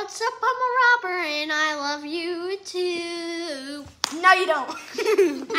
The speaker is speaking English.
What's up? I'm a robber and I love you too. No, you don't.